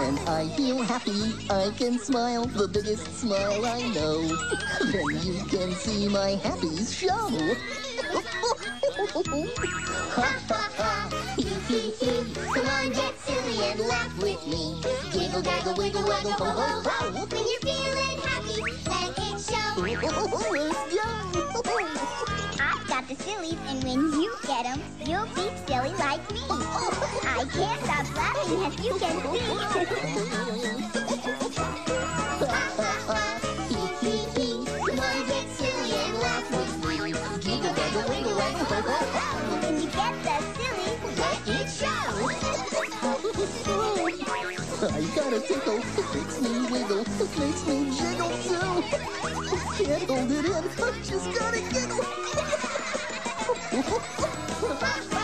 When I feel happy, I can smile, the biggest smile I know. Then you can see my happy show. ha ha ha, hee hee hee. Come on, get silly and laugh with me. Giggle, gaggle, wiggle, waggle, ho ho ho. When you're feeling happy, let it show. Let's go. I've got the sillies, and when get you'll be silly like me. I can't stop laughing, as you can hee. Come on, get silly and laugh with me. Giggle, gaggle, wiggle, waggle, ho ho ho. see. When you get the silly, let it show. I got a tickle, it makes me wiggle, it makes me jiggle too. Can't hold it in, I just gotta giggle. 出